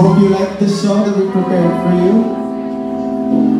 hope you like the song that we prepared for you.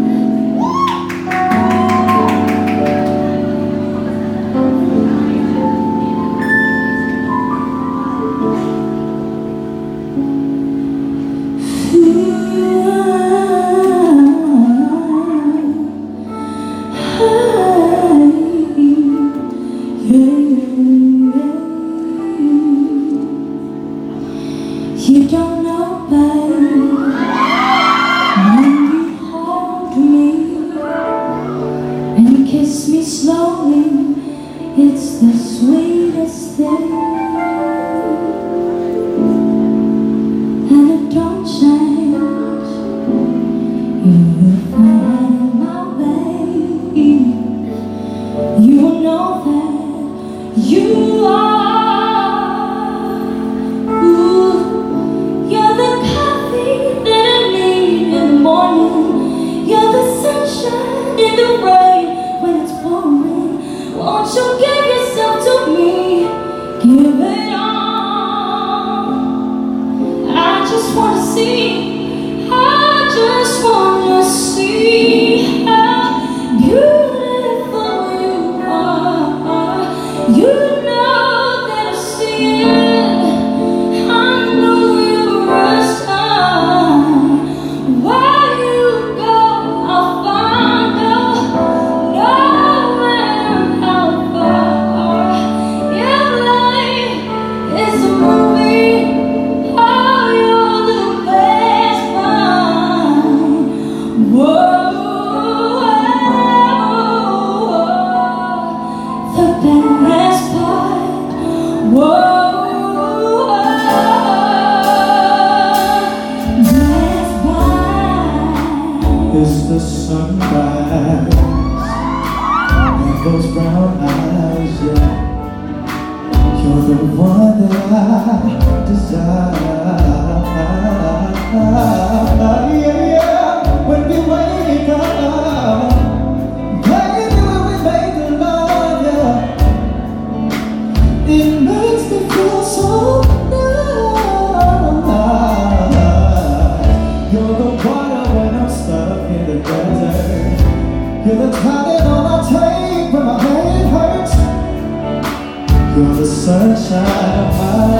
when it's pouring. Won't you give yourself to me? Give it all. I just wanna see. I just wanna see. Desire. When we baby, when we make love, yeah. it makes me feel so. You're the water when I'm stuck in the desert. You're the tide. sunshine. of my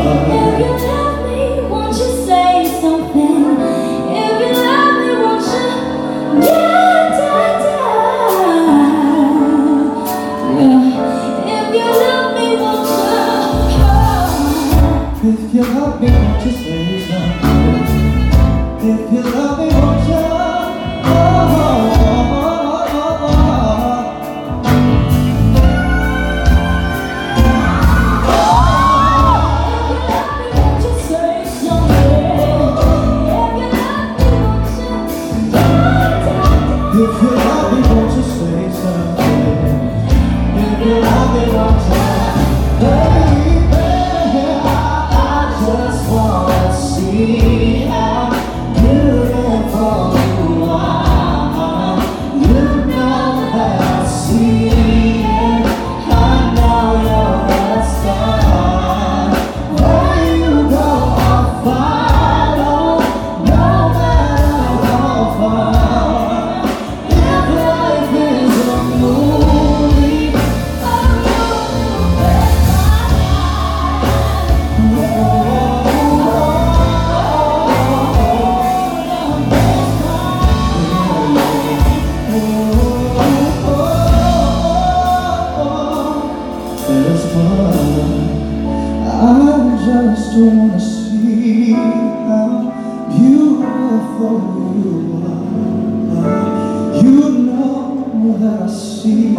you are. You know that I see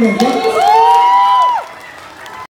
Thank you.